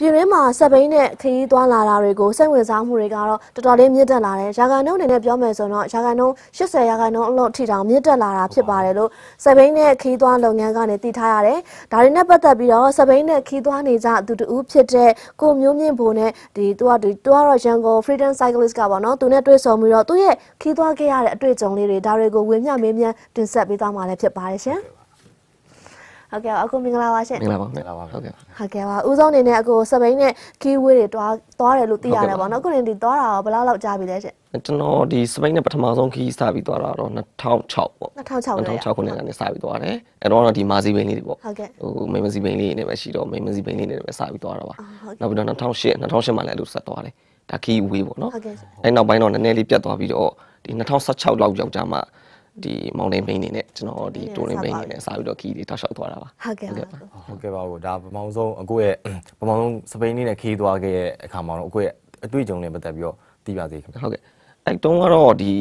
ပြည်တွင်းမှာစက်ဘိန်းနဲ့ခရီးသွားလာတာတွေကိုစိတ်ဝင်စားမှုတွေကတော့တော်တော်လေးမြင့်တက်လာတယ်။ရာခိုင်နှုန်းအနေနဲ့ပြောမယ်ဆိုတော့ရာခိုင်နှုန်း80ရာခိုင်နှုန်းအလောက်ထိတောင်မြင့်တက်လာတာဖြစ်ပါတယ်လို့စက်ဘိန်းနဲ့ခရီးသွားလုပ်ငန်းကနေသိထားရတယ်။ဒါတွေနဲ့ပတ်သက်ပြီးတော့စက်ဘိန်းနဲ့ခရီးသွားနေကြသူတူဖြစ်တဲ့ကိုမျိုးမြင့်ဘိုနဲ့ဒီသူကဒီသူကတော့ရန်ကုန် Freedom Cyclist ကပေါ့နော်သူနဲ့တွေ့ဆုံပြီးတော့သူရဲ့ခရီးသွားခဲ့ရတဲ့အတွေ့အကြုံလေးတွေဒါတွေကိုဝေမျှမေးမြန်းတင်ဆက်ပေးသွားမှာလည်းဖြစ်ပါတယ်ရှင်။ ဟုတ်ကဲ့ပါအခုမင်္ဂလာပါရှင်မင်္ဂလာပါမင်္ဂလာပါဟုတ်ကဲ့ပါဟုတ်ကဲ့ပါဦးဆုံးအနေနဲ့အကိုစပိန်နဲ့ကီဝေးတွေတွားသွားတယ်လို့သိရတယ်ပေါ့နော်အခုနေဒီသွားတာရောဘယ်လောက်လောက်ကြာပြီလဲရှင်ကျွန်တော်ဒီစပိန်နဲ့ပထမဆုံးခီးစပြီးသွားတာတော့2006ပေါ့2006လေ2006ခုနှစ်ကနေစပြီးသွားတယ်အဲ့တော့ဒီမာစီဘိန်းလေးတွေပေါ့ဟုတ်ကဲ့ဟိုမိမစီဘိန်းလေးတွေနဲ့ပဲရှိတော့မိမစီဘိန်းလေးတွေနဲ့ပဲစပြီးသွားတာပါအာဟုတ်ကဲ့နောက်ပြီးတော့2008 2008မှာလည်းအဲ့လိုဆက်သွားတယ်ဒါခီးဝေးပေါ့နော်ဟုတ်ကဲ့ရှင်အဲ့နောက်ပိုင်းတော့နည်းနည်းလေးပြတ်သွားပြီးတော့ဒီ2016လောက်ရောက်ကြမှာ ဒီမောင်တိန်ဘိန်းနေနဲ့ကျွန်တော်ဒီတိုရင်းဘိန်းနေနဲ့စပြီးတော့ခီးတွေတောက်လျှောက်သွားတာပါဟုတ်ကဲ့ပါဟုတ်ကဲ့ပါကိုဒါပထမဆုံးအကိုရဲ့ပထမဆုံးစပိန်လေးနဲ့ခီးသွားခဲ့တဲ့အခါမှာတော့အကိုရဲ့အတွေ့အကြုံတွေပတ်သက်ပြီးတော့သိပါသေးခင်ဗျဟုတ်ကဲ့အဲ့တုန်းကတော့ဒီ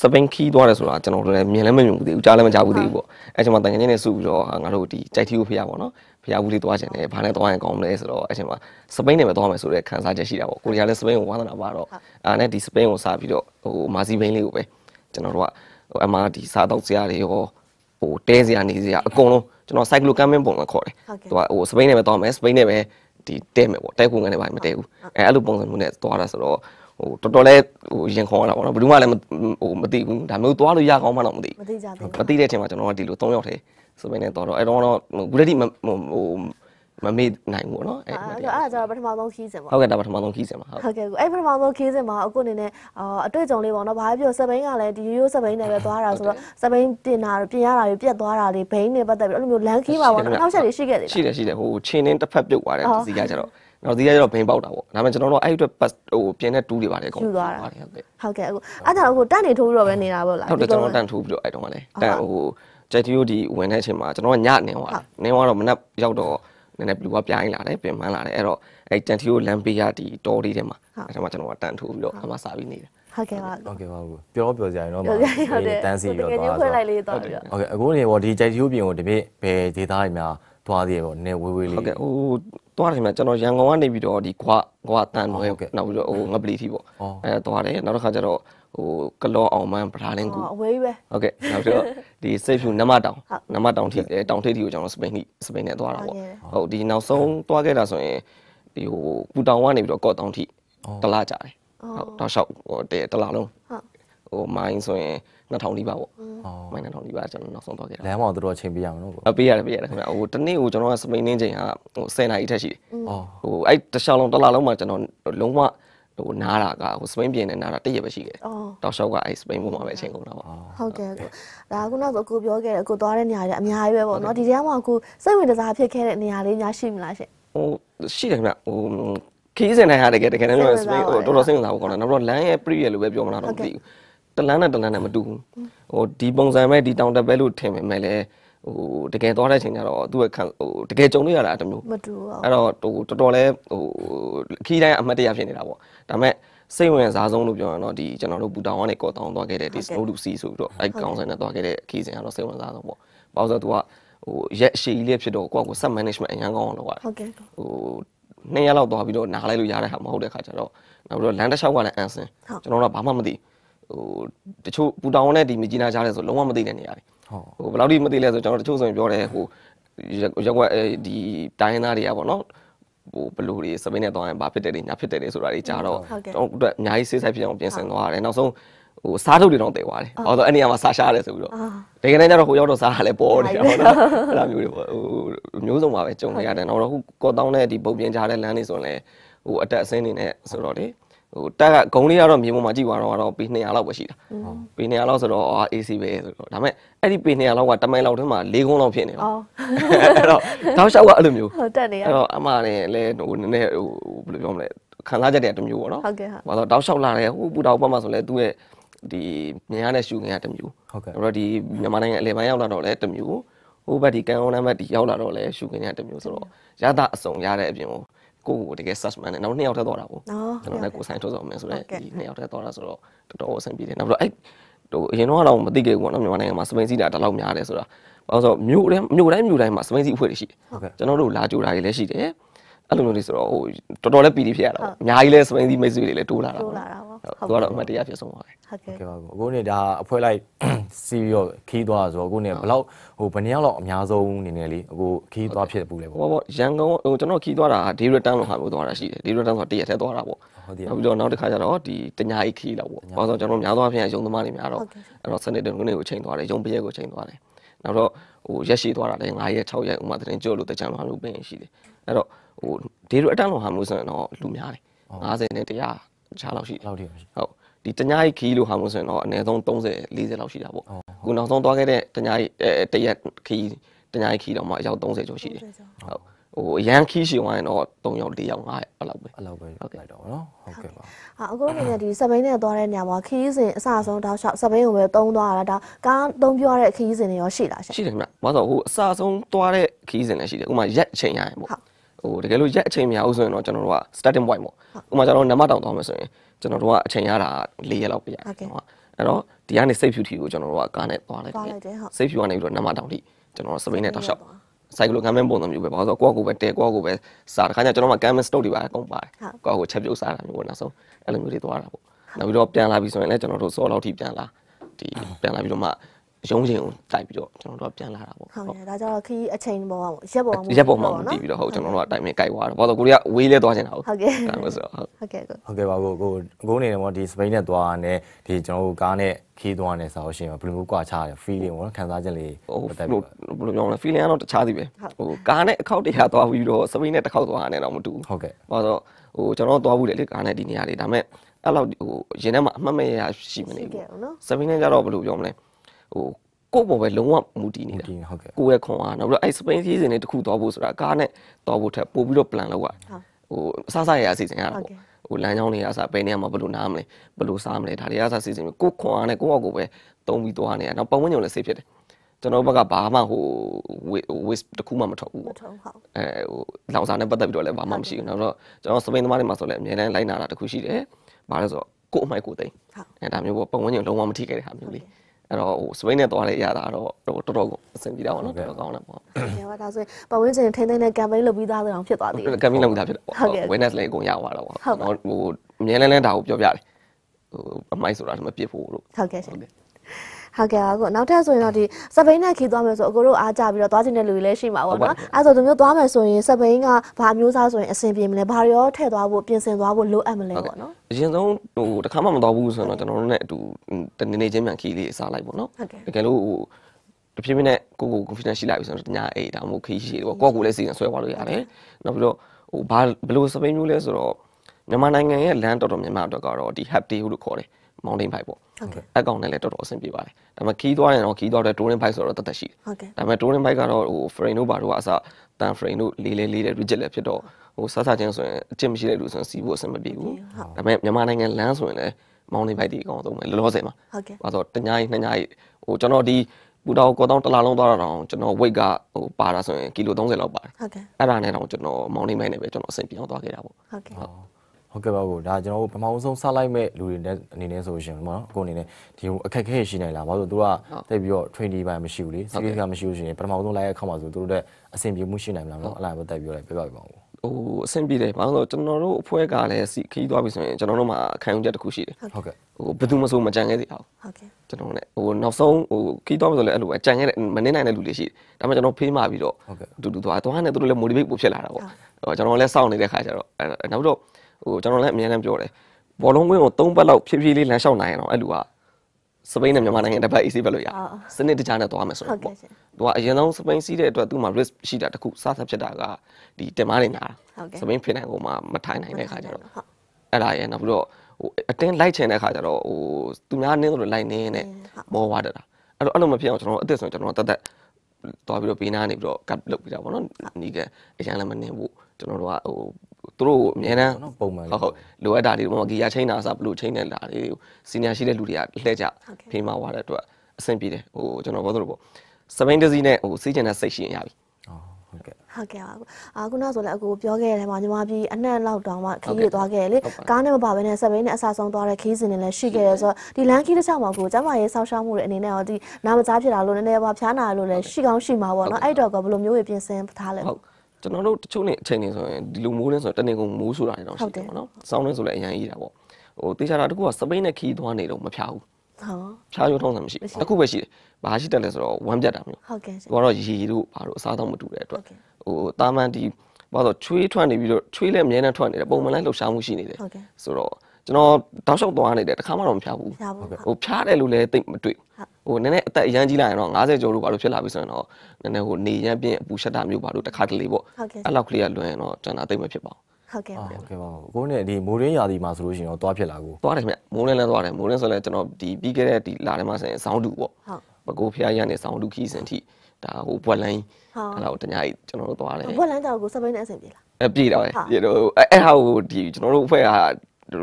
စပိန်ခီးသွားတယ်ဆိုတာကျွန်တော်တို့လည်းမြင်လည်းမမြင်ဘူးသေးဘူးကြားလည်းမကြားဘူးသေးဘူးပေါ့အဲ့ချိန်မှာတန်ငယ်ချင်းနဲ့စုပြီးတော့ဟာငါတို့ဒီကြိုက်ထီကိုဖျားပေါ့နော်ဖျားဘူးလေးသွားချင်တယ်ဘာနဲ့သွားရင်ကောင်းမလဲဆိုတော့အဲ့ချိန်မှာစပိန်နဲ့ပဲသွားမယ်ဆိုတဲ့ခံစားချက်ရှိတာပေါ့ကိုရီးယားလည်းစပိန်ကိုဝါသနာပါတော့အာနဲ့ဒီစပိန်ကိုစားပြီးတော့ဟိုမာစီဘိန်းလေးကိုပဲကျွန်တော်တို့ကဟို အမဒီစားတော့စရာတွေရောဟိုတဲစရာနေစရာအကုန်လုံးကျွန်တော် cyclo camping ပုံမှာခေါ်တယ်သူကဟိုစပိန်နဲ့ပဲသွားမယ်စပိန်နဲ့ပဲဒီတဲမယ်ပေါ့တဲခုငန်းနဲ့ပါမတဲဘူးအဲအဲ့လိုပုံစံမျိုးနဲ့သွားတာဆိုတော့ဟိုတော်တော်လေးဟိုရင်ခေါ်ရတာပေါ့နော်ဘယ်သူမှလည်းဟိုမသိဘူးဒါမျိုးသွားလို့ရကောင်းမှတော့မသိမသိကြသေးဘူးဘူးမသိတဲ့အချိန်မှာကျွန်တော်ကဒီလို၃ယောက်ထဲစပိန်နဲ့တော့တော့အဲ့တော့တော့ဂူရက်တီမဟိုဟို မမေ့နိုင်ဘူးပေါ့နော်အဲ့အဲ့တော့အဲ့ဒါကျတော့ပထမဆုံးခီးစဉ်ပေါ့ဟုတ်ကဲ့ဒါပထမဆုံးခီးစင်ပါဟုတ်ဟုတ်ကဲ့ကိုအဲ့ပထမဆုံးခီးစဉ်မှာအခုအနေနဲ့အာအတွေ့အကြုံလေးပေါ့နော်ဘာဖြစ်လို့စပိန်ကလည်းဒီရိုးရိုးစပိန်နဲ့ပဲသွားတာဆိုတော့စပိန်ပြင်တာပြင်ရတာတွေပြက်သွားတာတွေဘိန်းနဲ့ပတ်သက်ပြီးအဲ့လိုမျိုးလမ်းခီးပါပေါ့နော်နောက်ဆက်တွေရှိခဲ့သေးရှိလားတယ်ရှိတယ်ဟိုချင်းင်းတစ်ဖက်ပြုတ်သွားတယ်အော်ဒီစီကကျတော့နောက်ဒီကကျတော့ဘိန်းပေါက်တာပေါ့ဒါပေမဲ့ကျွန်တော်တို့အဲ့အတွက်ပတ်ဟိုပြင်းတဲ့တူးတွေပါတယ်အကုန်ယူသွားတာပါတယ်ဟုတ်ကဲ့ဟုတ်ကဲ့အခုအဲ့ဒါတော့အခုတက်နေထိုးပြီးတော့ပဲနေတာပေါ့လားဟုတ်တယ်ဒီကျွန်ကုတော်န်းတန်ထိုးပြီးတော့အဲ့တော့ကလည်းတန်ဟိုကြိုက်တီယိုဒီဝင်တဲ့အချိန်မှာကျွန်တော်ကညနေသွားတယ်နေသွားတော့မနက်ရောက်တော့ နည်းနည်းဘလူးကပြိုင်းလာတယ်ပြင်ပန်းလာတယ်အဲ့တော့အဲ့တန်တီယိုလမ်းပေးရဒီတော်လေးထဲမှာအဲ့ဒါမှကျွန်တော်ကတန်ထိုးပြီးတော့အမှစားပြီးနေတယ်ဟုတ်ကဲ့ပါဟုတ်ကဲ့ပါကိုပြောပြောစရာရင်တော့ဟုတ်ကဲ့ဟုတ်တယ်တန်းစီပြီးတတော့ကယ်သွားကြီးဖွင့်လိုက်လေးတော့ပြီးတော့ဟုတ်ကဲ့အခုနေပေါ့ဒီကြိုက်တီယိုပြင်ကိုဒီပြည့်ဘယ်ဒေသတွေများသွားသေးရပေါ့နည်းဝေးဝေးလေးဟုတ်ကဲ့ဟိုသွားတယ်ခင်ဗျကျွန်တော်ရန်ကုန်ကနေပြီးတော့ဒီခွာခွာတန်လွဲဟုတ်ကဲ့နောက်ပြီးတော့ဟိုငပလီထီပေါ့အော်အဲသွားတယ်နောက်တစ်ခါကျတော့ ဟိုကလောအောင်မန်းပဓာလင်းကူအော်အဝေးပဲဟုတ်ကဲ့နောက်ပြီးတော့ဒီစိတ်ဖြူနမတောင်ဟုတ်နမတောင်ထိအဲတောင်ထိပ်ထိကိုကျွန်တော်စပိန်ထိစပိန်နဲ့သွားတာပေါ့ဟုတ်ကဲ့ဟုတ်ဒီနောက်ဆုံးသွားခဲ့တာဆိုရင်ဒီဟိုပူတောင်ကနေပြီးတော့ကော့တောင်ထိအော်တလားကြာတယ်ဟုတ်တော့ရှောက်ဟိုတဲတလားလုံးဟုတ်ဟိုမိုင်းဆိုရင်2000ဒီပါပေါ့အော်မိုင်း2000ဒီပါကျွန်တော်နောက်ဆုံးသွားခဲ့တာလမ်းမောင်တို့တော့ချိန်ပေးရမှာနော်ကိုအပေးရတယ်ပေးရတယ်ခင်ဗျဟိုတနေ့ကိုကျွန်တော်ကစပိန်နင်းချိန်ကဟို10နာရီထက်ရှိတယ်အော်ဟိုအဲ့တစ်လျှောက်လုံးတစ်လားလုံးမှာကျွန်တော်လုံးဝ ဟိုနားတာကဟိုစပိန်ပြည်နဲ့နားတာတစ်ရက်ပဲရှိခဲ့တယ်အော်တောက်လျှောက်ကအဲ့စပိန်ဘုံမှာပဲအချိန်ကုန်တာပေါ့ဟုတ်ကဲ့ကိုဒါခုနောက်ဆိုကိုပြောခဲ့တယ်ကိုသွားတဲ့နေရာတွေအများကြီးပဲပေါ့နော်ဒီထဲမှာကိုစိတ်ဝင်စားဖြစ်ခဲ့တဲ့နေရာလေးများရှိမလားရှင်ဟိုရှိတယ်ခင်ဗျဟိုခီးစင်တိုင်းဟာတကယ်တကယ်တမ်းပြောရင်စပိန်ဟိုတော်တော်စိတ်ဝင်စားဖို့ကောင်းတယ်နောက်တော့လမ်းရဲ့ pre ရဲ့လို့ပဲပြောမလားတော့မသိဘူးတလန်းနဲ့တလန်းနဲ့မတူဘူးဟိုဒီပုံစံပဲဒီတောင်တက်ပဲလို့ထင်ပေမဲ့လည်း ဟိုတကယ်သွားတဲ့ချိန်ကျတော့သူ့ရဲ့ခံဟိုတကယ်ကြုံလို့ရတာတမျိုးမတူဘူးအဲ့တော့ဟိုတော်တော်လဲဟိုခီးတိုင်းအမှတ်တရဖြစ်နေတာပေါ့ဒါပေမဲ့စိတ်ဝင်စားဆုံးလို့ပြောရင်တော့ဒီကျွန်တော်တို့ဘူတောင်ကနေကော့တောင်သွားခဲ့တဲ့ဒီ snow to sea ဆိုပြီးတော့အဲ့ကောင်ဆိုင်နဲ့သွားခဲ့တဲ့ခီးစဉ်ကတော့စိတ်ဝင်စားဆုံးပေါ့ဘာလို့ဆိုတော့သူကဟိုရက်အရှိကြီးလေးဖြစ်တော့ကိုယ့်ကိုယ် set management အရင်ကောင်းအောင်လုပ်ရတယ်ဟုတ်ကဲ့ကိုဟိုနှစ်ရက်လောက်သွားပြီးတော့နားလိုက်လို့ရတဲ့ဟာမဟုတ်တဲ့ခါကျတော့နောက်ပြီးတော့လမ်းတစ်လျှောက်ကလည်းအန်ဆင်ကျွန်တော်တို့ကဘာမှမသိဟိုတချို့ပူတောင်နဲ့ဒီမြကြီးနားကြားလဲဆိုလုံးဝမသိတဲ့နေရာတွေ ဟုတ်ဟိုဘယ်လောက်ထိမသိလဲဆိုကျွန်တော်တချို့ဆိုရင်ပြောတယ်ဟိုရက်ကွက်အဲဒီတိုင်းရင်းသားတွေကပေါ့နော်ဟိုဘလူတွေစပိန်နဲ့သွားရင်ဘာဖြစ်တယ်တွေညာဖြစ်တယ်တွေဆိုတာတွေကြားတော့ကျွန်တော်တို့အများကြီးစေးဆိုင်ဖြစ်အောင်ပြင်ဆင်သွားရတယ်နောက်ဆုံးဟိုစားထုတ်တွေတော့တည်သွားတယ်။အော်ဆိုအဲ့နေရာမှာစားရှားရတယ်ဆိုပြီးတော့အာတကယ်တမ်းကျတော့ဟိုရောက်တော့စားရလဲပေါ်နေတာပေါ့နော်အဲ့လိုမျိုးတွေပေါ့ဟိုမျိုးစုံပါပဲကြုံနေရတယ်နောက်တော့ဟိုကော့တောင်းနဲ့ဒီပုံပြင်ကြားတဲ့လမ်းတွေဆိုရင်လည်းဟိုအတက်အဆင်းနေနဲ့ဆိုတော့လေ ဟိုတက်ကဂုံလေးကတော့မြေပေါ်မှာကြည့်သွားတော့တော့ပေ200လောက်ပဲရှိတာပေ200လောက်ဆိုတော့အာ AC ပဲဆိုတော့ဒါပေမဲ့အဲ့ဒီပေ200လောက်ကတမိုင်လောက်ထဲမှာ၄ကုန်းလောက်ဖြစ်နေတော့အော်အဲ့တော့တောက်လျှောက်ကအဲ့လိုမျိုးဟုတ်တက်နေရအဲ့တော့အမနဲ့လည်းဟိုနည်းနည်းဟိုဘယ်လိုပြောမလဲခံစားချက်တွေတစ်မျိုးပေါ့နော်ဟုတ်ကဲ့ဟုတ်ဘာလို့တောက်လျှောက်လာတယ်ဟိုပူတောက်ဘက်မှာဆိုလဲသူ့ရဲ့ဒီမြင်ရတဲ့ရှူခင်ကတစ်မျိုးဟုတ်ကဲ့အဲ့တော့ဒီမြန်မာနိုင်ငံအလဲပိုင်းရောက်လာတော့လဲတစ်မျိုးဟိုဘက်ဒီကန်အောင်နံပါတ်ဒီရောက်လာတော့လဲရှူခင်ကတစ်မျိုးဆိုတော့ရတာအစုံရတဲ့အပြင်ကို ကိုကိုတကယ် suspend နဲ့နောက်နှစ်ယောက်ထက်တော့တာပေါ့နော်ကျွန်တော်လည်းကိုဆိုင်ထုတ်ဆောင်မယ်ဆိုတော့ဟုတ်ကဲ့ဒီနှစ်ယောက်ထက်တော့တာဆိုတော့တော်တော်အဆင်ပြေတယ်နောက်ပြီးတော့အဲ့ဟိုအရင်တော့တော့မသိခဲ့ဘူးပေါ့နော်မြန်မာနိုင်ငံမှာစပိန်စီးတာတလောက်များတယ်ဆိုတာဘာလို့ဆိုတော့မြို့တိုင်းမြို့တိုင်းမြို့တိုင်းမှာစပိန်စီးအဖွဲ့တွေရှိတယ်ဟုတ်ကဲ့ကျွန်တော်တို့လာကြိုတာတွေလည်းရှိတယ် အဲ့လိုမျိုးတွေဆိုတော့ဟိုတော်တော်လေးပီတိဖြစ်ရတာပေါ့အများကြီးလဲစပိန်စီမိတ်ဆွေတွေလည်းတိုးလာတာတိုးလာတာပေါ့ဟုတ်သူကတော့အမှတ်တရဖြစ်ဆုံးပါပဲဟုတ်ကဲ့ကဲပါကိုအခုနေဒါအဖွဲလိုက်စီးပြီးတော့ခီးသွားတာဆိုတော့အခုနေဘယ်လောက်ဟိုဘယ်နှစ်ယောက်လောက်အများဆုံးအနေနဲ့လေအခုခီးသွားဖြစ်ပူလဲပေါ့ဟောပေါ့ရန်ကုန်ဟိုကျွန်တော်ခီးသွားတာဒေးရတန်လို့ဟာမျိုးသွားတာရှိတယ်ဒေးရတန်ဆိုတာတရက်ထဲသွားတာပေါ့ဟုတ်တယ်နောက်ပြီးတော့နောက်တစ်ခါကျတော့ဒီတညာအိတ်ခီးလောက်ပေါ့ဘာလို့ဆိုတော့ကျွန်တော်များသောအားဖြင့်ရုံသမားတွေများတော့ဟုတ်ကဲ့အဲ့တော့စနေတနင်္ဂနွေကိုချိန်သွားတယ်ရုံပရက်ကိုချိန်သွားတယ် နောက်တော့ဟိုရက်ရှိသွားတာလည်း9ရက်6ရက်ဥမာတင်ကြော့လို့တကြံလိုဟာမျိုးပြင်ရှိတယ်အဲ့တော့ဟိုဒေးရအတန်လို့ဟာမျိုးဆိုရင်တော့လူများတယ်50နဲ့100ချားလောက်ရှိတယ်လောက်ထိပါရှိဟုတ်ဒီတညာကြီးခီးလို့ဟာမျိုးဆိုရင်တော့အနည်းဆုံး30 40လောက်ရှိတာပေါ့အခုနောက်ဆုံးသွားခဲ့တဲ့တညာကြီးအဲတရက်ခီးတညာကြီးခီးတော့မှအယောက်30ကျော်ရှိတယ်ဟုတ် ဟိုအရန်ခီးရှင်ဝိုင်းတော့3ယောက်4ယောက်5ယောက်အဲ့လောက်ပဲအဲ့လောက်ပဲလိုက်တော့ဗောနော်ဟုတ်ကဲ့ပါဟာအခုအနေနဲ့ဒီစပိန်နဲ့သွားတဲ့နေရာမှာခီးစဉ်အစအဆုံးတောက်လျှောက်စပိန်ကိုပဲတုံးသွားတာဒါကားတုံးပြောရတဲ့ခီးစဉ်တွေရောရှိလားရှင်ရှိတယ်ခင်ဗျ။ဘာလို့လဲဆိုတော့ဟိုအစဆုံးသွားတဲ့ခီးစဉ်လည်းရှိတယ်။ဥပမာရက်အချိန်ရရင်ပေါ့ဟုတ်။ဟိုတကယ်လို့ရက်အချိန်မရဘူးဆိုရင်တော့ကျွန်တော်တို့က starting point ပေါ့။ဥပမာကျွန်တော်တို့နမတောင်သွားမယ်ဆိုရင်ကျွန်တော်တို့ကအချိန်ရတာ၄ရက်လောက်ပြရတယ်ဟုတ်ကဲ့ဟုတ်။အဲ့တော့ဒီကနေစိတ်ဖြူထီကိုကျွန်တော်တို့ကကားနဲ့သွားလိုက်သွားတလိုက်တယ်ဟုတ်စိတ်ဖြူကနေပြီးတော့နမတောင်ထိကျွန်တော်တို့စပိန်နဲ့တောက်လျှောက် သွားစိုက်ကလိုကမ်းမင်းပုံစံမျိုးပဲဘာလို့လဲဆိုတော့ကိုယ့်ကိုယ်ပဲတဲကိုယ့်ကိုယ်ပဲစားတခါကျကျွန်တော်မှကမ်းမင်းစတုတ်တွေပါအကုန်ပါတယ်ဟုတ်ကိုယ့်ကိုယ်ချက်ပြုတ်စားတာမျိုးပေါ့နောက်ဆုံးအဲ့လိုမျိုးတွေသွားတာပေါ့နောက်ပြီးတော့ပြန်လာပြီဆိုရင်လည်းကျွန်တော်တို့စောလောက်ထိပြန်လာဒီပြန်လာပြီးတော့မှ ရုံးချိန်ကိုတိုက်ပြီးတော့ကျွန်တော်တို့ကပြန်လာတာပေါ့ဟုတ်ကဲ့ဒါကြတော့ခီးအချိန်ပေါ်မှာရက်ပေါ်မှာရက်ပေါ်မှာမတည်ပြီးတော့ဟုတ်ကျွန်တော်တို့ကအတိုင်းပဲကြိုက်သွားတယ်ဘာလို့ကိုရီးယားဝေးလဲသွားချင်တာဟုတ်ဟုတ်ကဲ့ဒါလို့ဆိုတော့ဟုတ်ဟုတ်ကဲ့ကိုဟုတ်ကဲ့ပါကိုကိုကိုနေတယ်ဗောဒီစပိန်နဲ့သွားတယ်ဒီကျွန်တော်တို့ကားနဲ့ခီးသွားတယ်ဆိုတော့ရှင်ဘယ်လိုမျိုးကွာချရတယ် feeling ဗောနော်ခံစားချက်လေးဟိုပတ်သက်ဘယ်ပြီးလိုပြောမလဲ feeling ကတော့တခြားစီပဲဟိုကားနဲ့အခောက်တရားသွားပြီးတော့စပိန်နဲ့တစ်ခေါက်သွားရတယ်တော့မတူဘူးဟုတ်ကဲ့ဘာလို့ဟိုကျွန်တော်သွားဘူးလေလေကားနဲ့ဒီနေရာလေးဒါပေမဲ့အဲ့လောက်ဟိုရင်ထဲမှာအမှတ်မဲ့ရရှိမနေရှိခဲ့ဘူးအောင်နော်စပိန်နဲ့ကြတော့ဘယ်လိုပြောမလဲ ဟိုကိုယ့်ဘော်ပဲလုံးဝမူတည်နေတာဒီဟုတ်ကဲ့ကိုယ့်ရဲ့ခွန်အားနောက်ပြီးတော့အဲ့စပိန်စီးစင်တွေတစ်ခုသွားဖို့ဆိုတာကားနဲ့သွားဖို့ထက်ပို့ပြီးတော့ plan လုပ်ရဟုတ်ဟိုအစားစားရရအစီအစဉ်ရတာဟုတ်ပေါ့ကဲ့ဟိုလမ်းကြောင်းတွေအစားဘယ်နေရာမှာဘယ်လိုနားမလဲဘယ်လိုစားမလဲဒါတွေအစားစီစဉ်ပြီးကိုယ့်ခွန်အားနဲ့ကိုယ့်အောက်ကိုပဲတုံးပြီးသွားနေတာနောက်ပတ်ဝန်းကျင်လည်း safe ဖြစ်တယ်ကျွန်တော်ဘက်ကဘာမှဟို waste တစ်ခုမှမထွက်ဘူးမပေါ့ထုံးဟုတ်အဲဟိုလောင်စာနဲ့ပတ်သက်ပြီးတော့လည်းဘာမှမရှိဘူးနောက်တော့ကျွန်တော်စပိန်သမားတွေမှာဆိုလည်းအများနဲ့လိုက်နာတာတစ်ခုရှိတယ်ဘာလဲဆိုတော့ကိုယ့်အမိုက်ကိုယ်သိမ်းဟုတ်အဲဒါမျိုးပေါ့ပတ်ဝန်းကျင်လုံးဝမထိခဲ့တဲ့ဟာမျိုးလေး အဲ့တော့ဟိုစပိန်နဲ့သွားတဲ့အရာဒါတော့တော်တော်ကိုအဆင်ပြေတာပေါ့နော်တော်တော်ကောင်းတယ်ပေါ့ကဲပါဒါဆိုရင်ပတ်ဝန်းကျင်ထိန်းသိမ်းတဲ့ campaign လုပ်ပြီးသားဆိုအောင်ဖြစ်သွားသေးတယ်ကမ်မင်းလောက်တာဖြစ်တယ်ပေါ့ဟုတ်ကဲ့ awareness လည်းအကုန်ရသွားတော့ပေါ့ဟုတ်ပါနော်ဟိုအမြဲတမ်းလည်းဒါကိုပြောပြတယ်ဟိုအမိုက်ဆိုတာမပြစ်ဖို့လို့ဟုတ်ကဲ့ရှင် ဟုတ်ကဲ့အခုနောက်ထပ်ဆိုရင်တော့ဒီစပိန်နဲ့ခီးသွားမယ်ဆိုအကိုတို့အားကြပြီးတော့သွားချင်တဲ့လူတွေလည်းရှိမှာပေါ့နော်အဲဆိုသူမျိုးသွားမယ်ဆိုရင်စပိန်ကဘာမျိုးစားဆိုရင်အဆင်ပြေမလဲဘာတွေရောထည့်သွားဖို့ပြင်ဆင်သွားဖို့လိုအပ်မလဲပေါ့နော်အရင်ဆုံးဟိုတစ်ခါမှမတော်ဘူးဆိုတော့ကျွန်တော်တို့ ਨੇ အတူတနေနေချင်းမြန်ခီးလေးအစားလိုက်ပေါ့နော်ဟုတ်ကဲ့တကယ်လို့ဟိုတဖြည်းဖြည်းနဲ့ကိုကို confidence ရှိလာပြီဆိုတော့တညာအေးဒါမှမဟုတ်ခီးရှိတယ်ပေါ့ကိုယ့်ကိုယ်လည်းစီစဉ်ဆွဲသွားလို့ရတယ်နောက်ပြီးတော့ဟိုဘာဘယ်လိုစပိန်မျိုးလဲဆိုတော့မြန်မာနိုင်ငံရဲ့ land တော်တော်များများအတွက်ကတော့ဒီ happy လို့ခေါ်တယ် mountain bike ပေါ့ဟုတ်ကဲ့အကောင်နဲ့လည်းတော်တော်အဆင်ပြေပါတယ်ဒါပေမဲ့ခီးသွားရင်တော့ခီးသွားတဲ့ touring bike ဆိုတော့တသက်ရှိတယ်ဟုတ်ကဲ့ဒါပေမဲ့ touring bike ကတော့ဟို frame တို့ဘာတို့ကအစတန် frame တို့လေးလေးလေးတဲ့ rigid လည်းဖြစ်တော့ဟိုဆဆချင်းဆိုရင်အကျင့်မရှိတဲ့လူဆိုရင်စီးဖို့အဆင်မပြေဘူးဒါပေမဲ့မြန်မာနိုင်ငံလမ်းဆိုရင်လည်း mountain bike တွေအကောင်ဆုံးပဲလောလောဆယ်မှာဟုတ်ကဲ့ဘာလို့တညားကြီးနှစ်ညားကြီးဟိုကျွန်တော်ဒီပူတော်ကောတောင်းတစ်လားလုံးသွားတာတော့ကျွန်တော် weight ကဟိုပါတာဆိုရင်ကီလို30လောက်ပါတယ်ဟုတ်ကဲ့အဲ့ဒါနဲ့တော့ကျွန်တော် mountain bike နဲ့ပဲကျွန်တော်အဆင်ပြေအောင်သွားခဲ့တာပေါ့ဟုတ်ကဲ့ ဟုတ်ကဲ့ပါကိုဒါကျွန်တော်တို့ပထမဆုံးစလိုက်မဲ့လူတွေနဲ့အနေနဲ့ဆိုရှင်ပေါ့နော်ကိုအနေနဲ့ဒီဟိုအခက်အခဲရှိနိုင်လားဘာလို့သူတို့ကတိတ်ပြီးတော့ training ပိုင်းမရှိဘူးလေ series ကမရှိဘူးရှင်ပထမဆုံးလိုက်ရခါမှာဆိုသူတို့တဲ့အဆင်ပြေမှုရှိနိုင်မလားနော်အဲ့ဒါပဲတက်ပြီးတော့လည်းပြပြပြပါဦးဟိုအဆင်ပြေတယ်ဘာလို့လဲဆိုတော့ကျွန်တော်တို့အဖွဲ့ကလည်းစီခီးသွားပြီဆိုရင်ကျွန်တော်တို့မှာခံယူချက်တစ်ခုရှိတယ်ဟုတ်ကဲ့ဟိုဘယ်သူမှဆိုမကြံခဲ့စေအောင်ဟုတ်ကဲ့ကျွန်တော်လည်းဟိုနောက်ဆုံးဟိုခီးသွားပြီဆိုလည်းအဲ့လိုပဲကြံခဲ့တဲ့မနေနိုင်တဲ့လူတွေရှိတယ်ဒါပေမဲ့ကျွန်တော်ဖေးမှပြီးတော့ဟုတ်ကဲ့အတူတူသွားသွားနေသူတို့လည်း motivate ပို့ဖြစ်လာတာပေါ့ဟိုကျွန်တော်လည်းစောင့်နေတဲ့ခါကျတော့အဲ့နောက်တော့ ဟိုကျွန်တော်လည်းအများနဲ့ပြောတယ်ဘောလုံးကွင်းကို၃ပတ်လောက်ဖြည်းဖြည်းလေးလမ်းလျှောက်နိုင်ရင်တော့အဲ့လူကစပိန်နဲ့မြန်မာနိုင်ငံတစ်ပတ်အေးဆေးပဲလို့ရစနစ်တကျနဲ့သွားမယ်ဆိုဟုတော့တ်ကဲ့ပေါ့ရှင်သူကအရင်ဆုံးစပိန်စီးတဲ့အတွက်သူ့မှာ risk ရှိတာတခုစသဖြစ်တာကဒီတင်မားတွေညာဟုတ်ကဲ့စပိန်ဖြစ်နိုင်ကုန်မှာမထိုင်နိုင်တဲ့ခါကျတော့ဟုတ်အဲ့ဒါရဲ့နောက်ပြီးတော့ဟိုအတင်းလိုက်ချင်တဲ့ခါကျတော့ဟိုသူများနင်းလို့လိုက်နေနဲ့မောသွားတတ်တာအဲ့တော့အဲ့လိုမဖြစ်အောင်ကျွန်တော်အစ်စ်ဆိုရင်ကျွန်တော်တက်တက်သွားပြီးတော့ဘေးနားနေပြီးတော့ cut လုပ်ပြီးတာပေါ့နော်နီးကအရန်လည်းမနှင်းဘူးကျွန်တော်တို့ကဟို သူတို့ကိုအများတန်းနော်ပုံမှန်ဟုတ်ဟုတ်လိုအပ်တာတွေပေါ့ဂီယာချိန်တာအစားဘလို့ချိန်နေတာတွေစီနီယာရှိတဲ့လူတွေကလှည့်ကြဖေးမသွားတဲ့အတွက်အဆင်ပြေတယ်ဟိုကျွန်တော်ပြောသလိုပေါ့စပိန်တစီနဲ့ဟိုစီးချင်တဲ့စိတ်ရှိရင်ရပြီအော်ဟုတ်ကဲ့ဟုတ်ကဲ့ပါအခုနောက်ဆိုလည်းအခုပြောခဲ့တယ်မှာညီမကြီးအနှံ့လောက်တောင်မှခီးရသွားခဲ့တယ်လေကားနဲ့မပါဘဲနဲ့စပိန်နဲ့အစားဆုံးသွားတဲ့ခီးစဉ်တွေလည်းရှိခဲ့တယ်ဆိုတော့ဒီလမ်းခီးတစ်ချောင်းမှာကိုကျမရေးဆောက်ရှောက်မှုတွေအနေနဲ့ရောဒီနာမကြားဖြစ်တာလို့နည်းနည်းပါဖျားနာလို့လည်းရှိကောင်းရှိမှာပေါ့နော်အဲ့တော့ကဘယ်လိုမျိုးပြင်ဆင်ထားလဲဟုတ် ကျွန်တော်တို့တချို့နေအချိန်နေဆိုရင်ဒီလိုမိုးလင်းဆိုရင်တနေ့ကုန်မိုးဆိုတာနေတော့ရှိတယ်ပေါ့နော်စောင်းလင်းဆိုလည်းအရင်ကြီးတာပေါ့ဟိုတေချာတာတကူကစပိန်နဲ့ခီးသွားနေတော့မဖြာဘူးဟောဖြားရုံထုံးစံမရှိဘူးတစ်ခုပဲရှိတယ်ဘာရှိတယ်လဲဆိုတော့ဝမ်းပြတ်တာမျိုးဟုတ်ကဲ့ရှင်သူကတော့ရီတို့ဘာလို့အစားတော့မတူတဲ့အတွက်ဟုတ်ကဲ့ဟိုတာမန်ဒီဘာလို့ချွေးထွက်နေပြီးတော့ချွေးလည်းအမြဲတမ်းထွက်နေတယ်ပုံမှန်လည်းလှုပ်ရှားမှုရှိနေတယ်ဟုတ်ကဲ့ဆိုတော့ ကျွန်တော်တောက်လျှောက်သွားနေတယ်တစ်ခါမှတော့မဖြားဘူးဖြာဖို့ဟုတ်ဟိုဖြားတယ်လို့လည်းသိပ်မတွေ့ဟုတ်ဟိုနည်းနည်းအသက်အရန်ကြီးလာရင်တော့90ကျော်လို့ဘာလို့ဖြစ်လာပြီဆိုရင်တော့နည်းနည်းဟိုနေရမ်းပြင်းအပူရှက်တာမျိုးဘာလို့တစ်ခါတလေပေါ့ဟုတ်ကဲ့အဲ့လောက်ကလေးကလွန်ရင်တော့ကျွန်တော်သိပ်မဖြစ်ပါဘူးဟုတ်ကဲ့အာပါဟုတ်ကဲ့ပါကိုနဲ့ဒီမိုးရင်းရာသီမှာဆိုလို့ရှိရင်တော့သွားဖြစ်လာကိုသွားတယ်ခင်ဗျမိုးလင်းလည်းသွားတယ်မိုးလင်းဆိုလည်းကျွန်တော်ဒီပြီးခဲ့တဲ့ဒီလာထဲမှာဆိုရင်ဆောင်းတူပေါ့ဟုတ်ပကိုးဖျားရနေဆောင်းတူခီးစင်ထိဒါဟိုဘွက်လိုင်းဟုတ်အဲ့လောက်တညာကြီးကျွန်တော်တို့သွားတယ်ဘွက်လန်းတောက်ကိုစပိန်နဲ့အဆင်ပြေလားအပြေတော့ဟုတ်ပြေတော့အဲ့အဲ့ဟာကိုဒီကျွန်တော်တို့အဖွဲ့က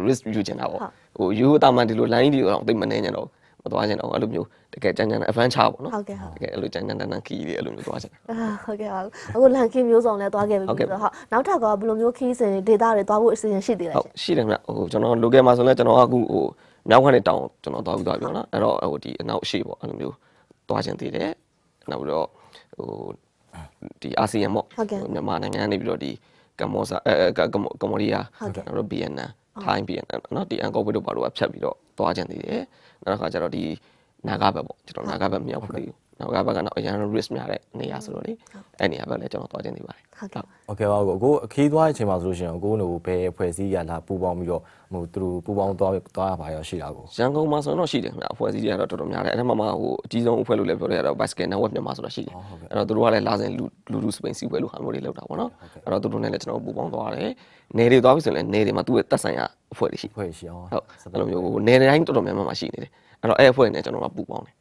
risk ယူချင်တာပေါ့ဟုတ်ဟိုယူတာမှန်ဒီလို line တွေတော့သိပ်မနေချင်တော့မသွားချင်တော့အဲ့လိုမျိုးတကယ်ကြမ်းကြမ်း adventure ပေါ့နော်ဟုတ်ကဲ့ဟုတ်တကယ်အဲ့လိုကြမ်းကြမ်းတန်းတန်းခီးတွေအဲ့လိုမျိုးသွားချင်တာအာဟုတ်ကဲ့ပါအခုလန်ခင်းမျိုးစုံလည်းသွားခဲ့ပြီဟုတ်ကဲ့ဆိုတော့ဟုတ်နောက်ထပ်ကဘယ်လိုမျိုးခီးစဉ်ဒေတာတွေသွားဖို့အစီအစဉ်ရှိသေးလဲဟုတ်ရှင်ရှိတယ်ခင်ဗျဟိုကျွန်တော် local မှာဆိုလဲကျွန်တော်ကအခုဟိုမြောက်ကနေတောင်ကျွန်တော်သွားပြီးသွားပြီပေါ့နော်အဲ့တော့ဟိုဒီအနောက်အရှိပေါ့အဲ့လိုမျိုးသွားချင်သေးတယ်နောက်ပြီးတော့ဟိုဒီအာဆီယံပေါ့ဟုတ်ကဲ့မြန်မာနိုင်ငံကနေပြီးတော့ဒီကမ္ဘောဇာအဲအဲကမ္ဘောကမ္ဘောဒီးယားဟုတ်ကဲ့နောက်တော့ဗီယက်နမ် ထိုင်းဗီယက်နမ်နော်ဒီအန်ကောဝစ်တို့ဘာလို့ကဖြတ်ပြီးတော့သွားချင်သေးတယ်နောက်တစ်ခါကျတော့ဒီနာဂဘက်ပေါ့ကျွန်တော်နာဂဘက်မြောက်ဖို့ နောက်ကဘက်ကတော့အရန် risk များတဲ့နေရာဆိုတော့လေအဲ့နေရာဘက်လည်းကျွန်တော်သွားခြင်းနေပါတယ်ဟုတ်ကဲ့ဟုတ်ကဲ့ပါကိုကိုအခီးသွားတဲ့အချိန်မှာဆိုလို့ရှိရင်ကိုကိုဘယ်အဖွဲ့အစည်းရလာပူပေါင်းပြီးတော့ဟိုသူတို့ပူပေါင်းသွားသွားပါရောရှိတာကိုရန်ကုန်မှာဆိုတော့ရှိတယ်ခင်ဗျအဖွဲ့အစည်းတွေကတော့တော်တော်များတယ်အဲ့ဒါမှမဟိုအကြီးဆုံးအဖွဲ့လို့လည်းပြောလို့ရတော့ bicycle network မြန်မာဆိုတာရှိတယ်အဲ့တော့သူတို့ကလည်းလာစဉ်လူလူလူစပိန်စီပွဲလို့ဟာမျိုးတွေလောက်တာပေါ့နော်အဲ့တော့သူတို့နဲ့လည်းကျွန်တော်ပူပေါင်းသွားတယ်နေတွေသွားပြီဆိုရင်လည်းနေတွေမှာသူ့ရဲ့တက်ဆိုင်ရအဖွဲ့တွေရှိအဖွဲ့ရှိအောင်ဟုတ်အဲ့လိုမျိုးနေတိုင်းတော်တော်များများမှရှိနေတယ်အဲ့တော့အဲ့အဖွဲ့နဲ့ကျွန်တော်ကပူပေါင်းတယ်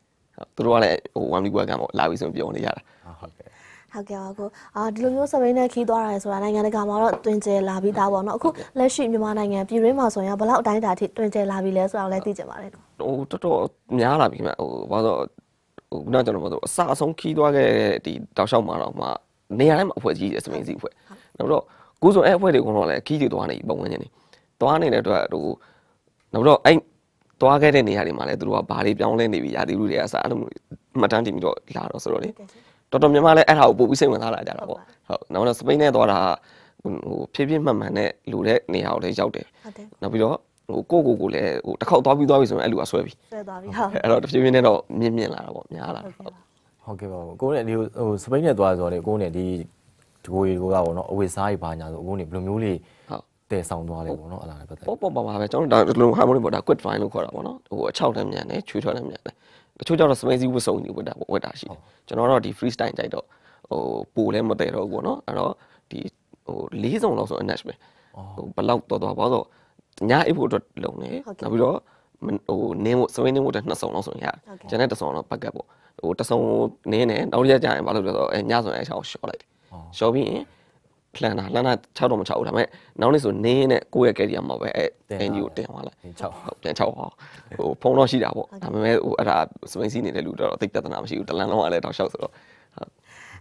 သူတို့ကလည်းဟို one week welcome ပေါ့လာပြီဆိုရင်ပြောနေရတာဟုတ်ကဲ့ဟုတ်ကဲ့ပါကိုအာဒီလိုမျိုးစပိန်နဲ့ခီးသွားရတယ်ဆိုတာနိုင်ငံတကာမှာတော့တွင်ကျယ်လာပြီးသားပေါ့နော်အခုလက်ရှိမြန်မာနိုင်ငံပြည်တွင်းမှာဆိုရင်ဘယ်လောက်အတိုင်းအတာထိတွင်ကျယ်လာပြီလဲဆိုတာကိုလည်းသိကြပါတယ်နော်ဟိုတော်တော်များလာပြီခင်ဗျဟိုဘာလို့ဟိုခုနကကျွန်တော်ပြောတော့အစအဆုံးခီးသွားခဲ့တဲ့ဒီတောက်လျှောက်မှာတော့မှနေရာတိုင်းမှာအဖွဲ့ကြီးတယ်စပိန်စီအဖွဲ့နောက်တော့ကိုဆိုအဲ့အဖွဲ့တွေကတော့လည်းခီးတွေသွားနေပြီပုံဝင်နေတယ်သွားနေတဲ့အတွက်ဟိုနောက်တော့အဲ့ သွားခဲ့တဲ့နေရာတွေမှာလည်းသူတို့ကဘာတွေပြောင်းလဲနေပြီရာသီဥတုတွေအစားအဲ့လိုမျိုးမှတ်တမ်းတင်ပြီးတော့လာတော့ဆိုတော့လေဟုတ်ကဲ့ရှင်တော်တော်များများလည်းအဲ့ဒါကိုပို့ပြီးစိတ်ဝင်စားလာကြတာဟုတ်ပေါ့ပါဟုတ်နောက်တော့စပိန်နဲ့သွားတာဟိုဖြည်းဖြည်းမှန်မှန်နဲ့လူတဲ့နေရာကိုလည်းရောက်တယ်ဟုတ်တယ်နောက်ပြီးတော့ဟိုကိုကိုကိုလည်းဟိုတစ်ခေါက်သွားပြီးသွားပြီဆိုရင်အဲ့လူကဆွဲပြီဆွဲသွားပြီဟုတ်အဲ့တော့တဖြည်းဖြည်းနဲ့တော့မြင့်မြင့်လာတာပေါ့များလာတာဟုတ်ဟုတ်ကဲ့ပါဟုတ်ကဲ့ပါကိုနဲ့ဒီဟိုစပိန်နဲ့သွားဆိုတော့လေကိုနဲ့ဒီဒီကိုရီကိုကပေါ့နော်အဝေးစားကြီးပါညာဆိုကိုနဲ့ဘယ်လိုမျိုးလေးဟု တ်တည်ဆောင်သွားလဲပေါ့နော်အလားနဲ့ပတ်သက်ပေါ့ပေါ့ပါပါပဲကျွန်တော်တို့ဒါဒီလို harmony ပေါ့ဒါ quit fine လို့ခေါ်တာပေါ့နော်ဟိုအချောက်တမ်းမြန်တယ်ချွေးထွက်တမ်းမြန်တယ်တချို့ကျတော့ space ဝတ်စုံတွေဝတ်တာပေါ့ဝတ်တာရှိတယ်ကျွန်တော်တော့ဒီ freestyle ကြိုက်တော့ဟိုပိုလည်းမတည့်တော့ဘူးပေါ့နော်အဲ့တော့ဒီဟိုလေးစုံလောက်ဆို NH ပဲဟိုဘလောက်တော်တော်ပါတော့ညအိပ်ဖို့အတွက်လုံနေနောက်ပြီးတော့ဟိုနင်းဖို့စပိန်နင်းဖို့အတွက်နှစ်စုံလောက်ဆိုရင်ရတယ်ကျန်တဲ့တစ်စုံတော့ bucket ပေါ့ဟိုတစ်စုံနင်းတယ်နောက်တစ်ရက်ကျရင်ဘာလို့လဲဆိုတော့အဲညဆိုရင်အဲချောင်း short လိုက်တယ်ရှော့ပြီးရင် လှန်တာလှန်တာ6တော့မ6ဘူးဒါပေမဲ့နောက်နေ့ဆိုနင်းနဲ့ကိုယ့်ရဲ့ကယ်ရီယာမှာပဲအဲအင်ဂျီကိုတင်သွားလိုက်6ဟုတ်ပြန်6ဟောဟိုဖုန်းတော့ရှိတာပေါ့ဒါပေမဲ့ဟိုအဲ့ဒါစပိန်စီနေတဲ့လူတော့အသိပြဿနာမရှိဘူးတလန်လုံးကလည်းတောက်လျှောက်ဆိုတော့ဟုတ်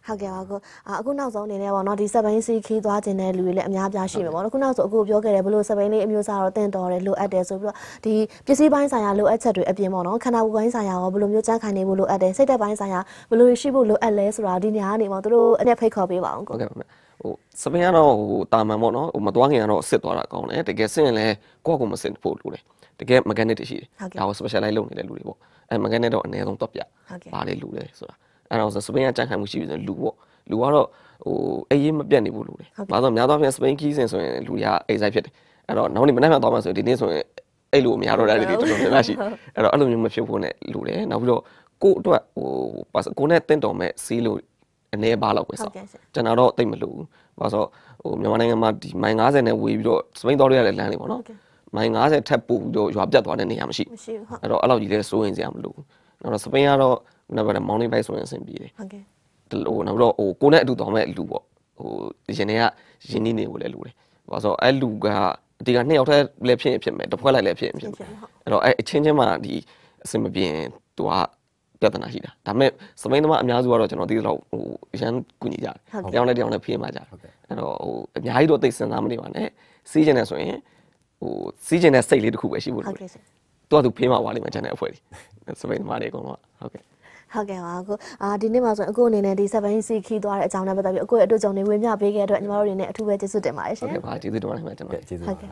ဟုတ်ကဲ့ပါကိုအာအခုနောက်ဆုံးအနေနဲ့ပေါ့နော်ဒီစပိန်စီခီးသွားခြင်းတဲ့လူတွေလည်းအများပြားရှိမှာပေါ့နော်ခုနောက်ဆိုအခုပြောခဲ့တယ်ဘလို့စပိန်လေးအမျိုးအစားတော့တင့်တော်တယ်လိုအပ်တယ်ဆိုပြီးတော့ဒီပစ္စည်းပိုင်းဆိုင်ရာလိုအပ်ချက်တွေအပြင်ပေါ့နော်ခန္ဓာကိုယ်ပိုင်းဆိုင်ရာရောဘယ်လိုမျိုးကြမ်းခိုင်နေဖို့လိုအပ်တယ်စိတ်သက်ပိုင်းဆိုင်ရာဘယ်လိုရှိဖို့လိုအပ်လဲဆိုတာဒီနေရာကနေပေါ့သူတို့အနဲ့ဖိတ်ခေါ်ပေးပါအောင်ဟုကိုတ်ကဲ့ပါမယ် ဟိုစပိန်ကတော့ဟိုတာမန်ပေါ့နော်ဟိုမသွားခင်ကတော့စစ်သွားတာကောင်းတယ်တကယ်စစ်ရင်လည်းကိုယ့်ကိုယ်မစစ်ဖို့လိုတယ်တကယ် mechanic တွေရှိတယ်ဒါကို specialize လုပ်နေတဲ့လူတွေပေါ့အဲ mechanic တော့အနည်းဆုံးတော့ပြဟုတ်ကဲ့ဘာလေးလူလဲဆိုတာအဲ့တော့စပိန်ကကြမ်းခိုင်မှုရှိပြီဆိုရင်လူပေါ့လူကတော့ဟိုအေးရေးမပြတ်နေဘူးလူတယ်ဘာလို့များသောအားဖြင့်စပိန်ခီးစဉ်ဆိုရင်လူတွေကအိတ်ဆိုင်ဖြစ်တယ်အဲ့တော့နောက်နေ့မနေ့မှသွားမှဆိုရင်ဒီနေ့ဆိုရင်အဲ့လိုမရတော့တဲ့တွေတော်တော်များများရှိအဲ့တော့အဲ့လိုမျိုးမဖြစ်ဖို့နဲ့လူတယ်နောက်ပြီးတော့ကိုယ့်အတွက်ဟိုပါစကိုနဲ့တင့်တော်မဲ့စီးလို့ အနေပါလောက်ပဲဟုတ်စောကဲ့ရှင်ကျွန်တော်တော့တိတ်မလို့ဘူး။ဘာလို့ဆိုဟိုမြန်မာနိုင်ငံမှာဒီမိုင်90နဲ့ဝေးပြီးတော့စပိန်တော်ရရတဲ့လမ်းလေးပေါ့နော်ဟုတ်ကဲ့။မိုင်90ထပ်ပို့ပြီးတော့ရွာပြတ်သွားတဲ့နေရာမရှိမရှိဘူးဟုတ်။အဲ့တော့အဲ့လောက်ကြီးလဲစိုးရင်စရာမလိုဘူး။နောက်တော့စပိန်ကတော့ခုနကပြောတဲ့ mountain bike ဆိုရင်အဆင်ပြေတယ်ဟုတ်ကဲ့။ဒီလိုနောက်တော့ဟိုကိုနဲ့အတူသွားမဲ့လူပေါ့။ဟိုရင်ထဲကရင်းနှီးနေကိုလည်းလူတယ်။ဘာလို့ဆိုအဲ့လူကအတီကနှစ်ယောက်တည်းလည်းဖြစ်ရင်ဖြစ်မယ်တစ်ဖွဲ့လိုက်လည်းဖြစ်ရင်ဖြစ်မယ်ဖြစ်ဟုတ်အဲ့တော့အဲ့အချင်းချင်းမှဒီအဆင်မပြေရင်သူက ပြဿနာရှိတာဒါပေမဲ့စပိန်သမားအများစုကတော့ကျွန်တော်သိသလောက်ဟိုရန်ကူညီကြတယ်တယောက်နဲ့တယောက်နဲ့ဖေးမှကြတယ်အဲ့တော့ဟိုအများကြီးတော့သိစင်စားမနေပါနဲ့စီးကျင်နေဆိုရင်ဟိုစီးကျင်တဲ့စိတ်လေးတစ်ခုပဲရှိဖို့ဟုတ်လိုတယ်ကဲ့ရှင်သူကသူဖေးမှဝါလိမ့်မယ်ကျန်တဲ့အဖွဲကြီးစပိန်သမားတွေအကုန်လုံးဟုတ်ကဲ့ဟဟုတ်ကဲ့ပါအခုအာဒီနေ့မှာဆိုရင်အခုအနေနဲ့ဒီ 7 C ခီးသွားတဲ့အကြောင်းနဲ့ပတ်သက်ပြီးအခုရဲ့အတွေ့အကြုံတွေဝေမျှပေးခဲ့တဲ့အတွက်ညီမတို့တွေနဲ့အထူးပဲကျေးဇူးတင်ပါတယ်ရှင်ဟုတ်ကဲ့ပါကျေးဇူးတင်ပါတယ်ခင်ဗျာကျွန်တော်ကဲကျေးဇူးဟုပါတ်ကဲ့